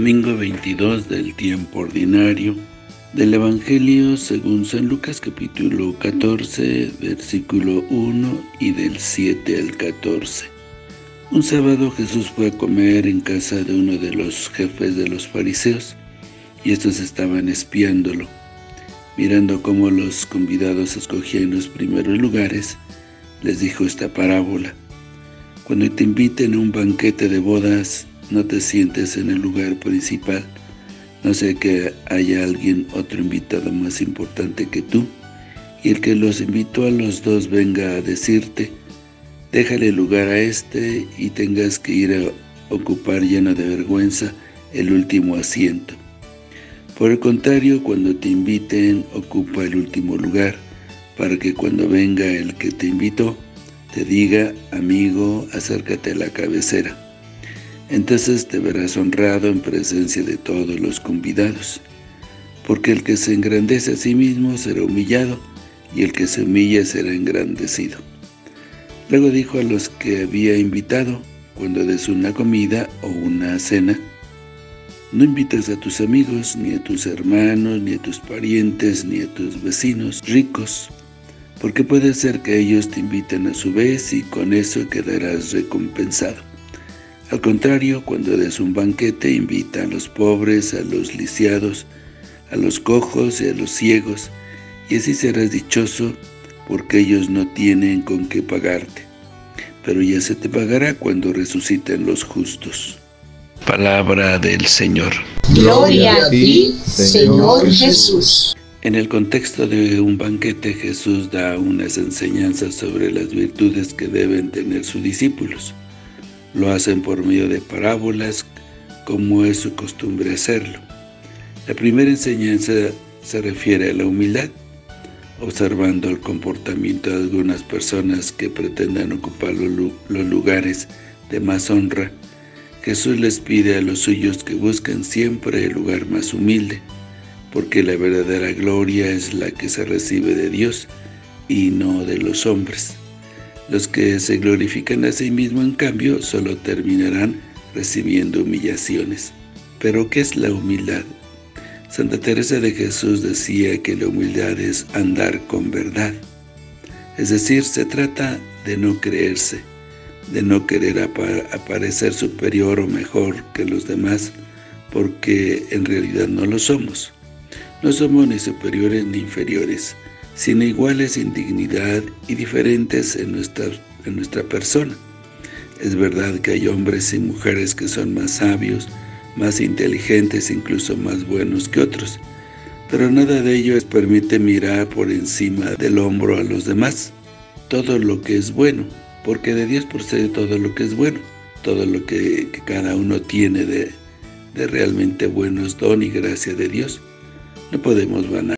22 del tiempo ordinario del Evangelio según San Lucas capítulo 14, versículo 1 y del 7 al 14. Un sábado Jesús fue a comer en casa de uno de los jefes de los fariseos, y estos estaban espiándolo. Mirando cómo los convidados escogían los primeros lugares, les dijo esta parábola. Cuando te inviten a un banquete de bodas, no te sientes en el lugar principal, no sea que haya alguien, otro invitado más importante que tú, y el que los invitó a los dos venga a decirte, déjale lugar a este y tengas que ir a ocupar lleno de vergüenza el último asiento. Por el contrario, cuando te inviten, ocupa el último lugar, para que cuando venga el que te invitó, te diga, amigo, acércate a la cabecera. Entonces te verás honrado en presencia de todos los convidados, porque el que se engrandece a sí mismo será humillado, y el que se humilla será engrandecido. Luego dijo a los que había invitado, cuando des una comida o una cena, no invites a tus amigos, ni a tus hermanos, ni a tus parientes, ni a tus vecinos ricos, porque puede ser que ellos te inviten a su vez y con eso quedarás recompensado. Al contrario, cuando des un banquete, invita a los pobres, a los lisiados, a los cojos y a los ciegos, y así serás dichoso, porque ellos no tienen con qué pagarte. Pero ya se te pagará cuando resuciten los justos. Palabra del Señor. Gloria a ti, Señor Jesús. En el contexto de un banquete, Jesús da unas enseñanzas sobre las virtudes que deben tener sus discípulos. Lo hacen por medio de parábolas, como es su costumbre hacerlo. La primera enseñanza se refiere a la humildad, observando el comportamiento de algunas personas que pretendan ocupar los lugares de más honra. Jesús les pide a los suyos que busquen siempre el lugar más humilde, porque la verdadera gloria es la que se recibe de Dios y no de los hombres. Los que se glorifican a sí mismos, en cambio, solo terminarán recibiendo humillaciones. ¿Pero qué es la humildad? Santa Teresa de Jesús decía que la humildad es andar con verdad. Es decir, se trata de no creerse, de no querer aparecer superior o mejor que los demás, porque en realidad no lo somos. No somos ni superiores ni inferiores, sino iguales en dignidad y diferentes en nuestra, en nuestra persona. Es verdad que hay hombres y mujeres que son más sabios, más inteligentes, incluso más buenos que otros. Pero nada de ello permite mirar por encima del hombro a los demás. Todo lo que es bueno, porque de Dios procede todo lo que es bueno. Todo lo que, cada uno tiene de, de realmente bueno es don y gracia de Dios. No podemos vanar.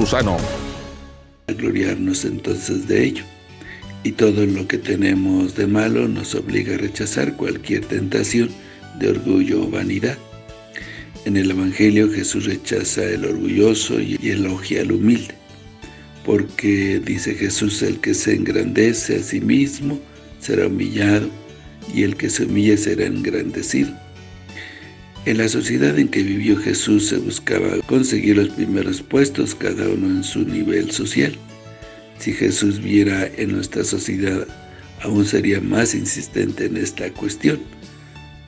Campusano. Gloriarnos entonces de ello. Y todo lo que tenemos de malo nos obliga a rechazar cualquier tentación de orgullo o vanidad. En el Evangelio Jesús rechaza el orgulloso y elogia al humilde, porque dice Jesús, el que se engrandece a sí mismo será humillado, y el que se humilla será engrandecido. En la sociedad en que vivió Jesús se buscaba conseguir los primeros puestos, cada uno en su nivel social. Si Jesús viera en nuestra sociedad, aún sería más insistente en esta cuestión,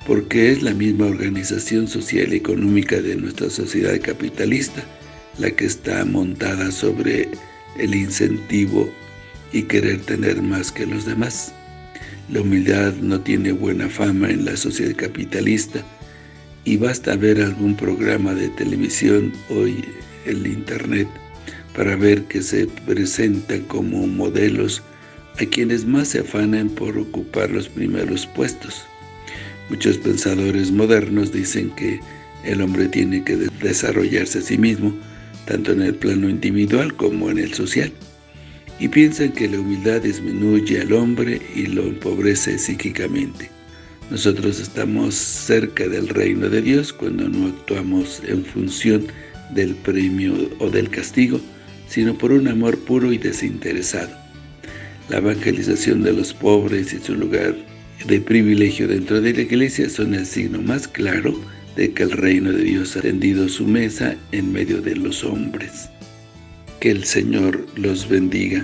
porque es la misma organización social y económica de nuestra sociedad capitalista la que está montada sobre el incentivo y querer tener más que los demás. La humildad no tiene buena fama en la sociedad capitalista, y basta ver algún programa de televisión hoy el internet para ver que se presenta como modelos a quienes más se afanan por ocupar los primeros puestos. Muchos pensadores modernos dicen que El hombre tiene que desarrollarse a sí mismo, tanto en el plano individual como en el social. Y piensan que la humildad disminuye al hombre y lo empobrece psíquicamente. Nosotros estamos cerca del reino de Dios cuando no actuamos en función del premio o del castigo, sino por un amor puro y desinteresado. La evangelización de los pobres y su lugar de privilegio dentro de la iglesia son el signo más claro de que el reino de Dios ha tendido su mesa en medio de los hombres. Que el Señor los bendiga.